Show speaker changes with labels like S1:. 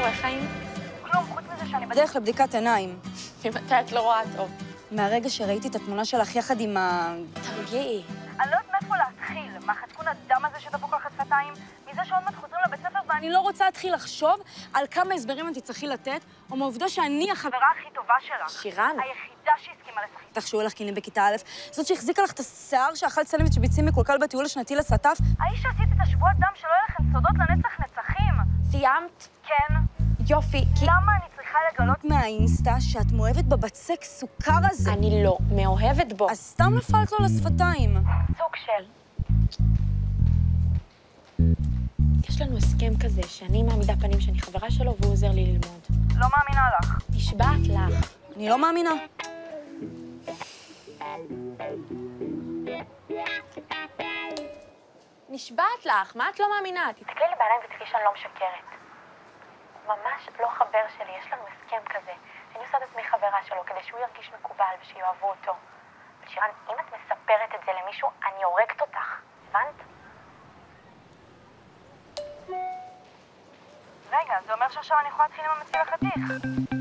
S1: קורה, חיים?
S2: כלום, חוץ מזה שאני...
S3: בדרך לבדיקת עיניים.
S1: ממתי את לא רואה טוב?
S3: מהרגע שראיתי את התמונה שלך יחד עם ה...
S1: תרגיעי.
S2: אני לא יודעת מאיפה להתחיל. מהחצקון הדם הזה שדפוק לך שפתיים, מזה שעוד מעט חוזרים לבית ספר ואני לא רוצה להתחיל לחשוב על כמה הסברים את תצטרכי לתת, או מהעובדה שאני החברה הכי טובה שלך.
S1: שירן.
S2: היחידה שהסכימה לשחק.
S3: בטח שהוא הולך קינים בכיתה א', זאת שהחזיקה לך את השיער שאכלת סלמית שביצים מקולקל בטיול השנתי לסטף,
S2: האיש שעשית את השבוע דם שלא יהיה לכם סודות לנצח נצחים.
S1: סיימת?
S2: כן.
S1: יופי, כי...
S2: למה אני צריכה לגלות
S3: מהאינסטה שאת מאוהבת בבצק סוכר הזה.
S1: אני לא מאוהבת בו.
S3: אז סתם נפלת לו לשפתיים.
S2: סוג של...
S1: יש לנו הסכם כזה, שאני מעמידה פנים שאני חברה שלו והוא עוזר לי ללמוד.
S2: לא מאמינה לך.
S1: נשבעת לך.
S3: אני לא מאמינה.
S1: נשבעת לך, מה את לא מאמינה?
S2: תסתכלי לי בעיניים ותראי שאני לא משקרת. ממש לא חבר שלי, יש לנו הסכם כזה, שאני עושה את עצמי חברה שלו כדי שהוא ירגיש מקובל ושיאהבו אותו. שירן, אם את מספרת את זה למישהו, אני הורגת אותך, הבנת? רגע, זה אומר שעכשיו אני יכולה להתחיל עם המציל החתיך.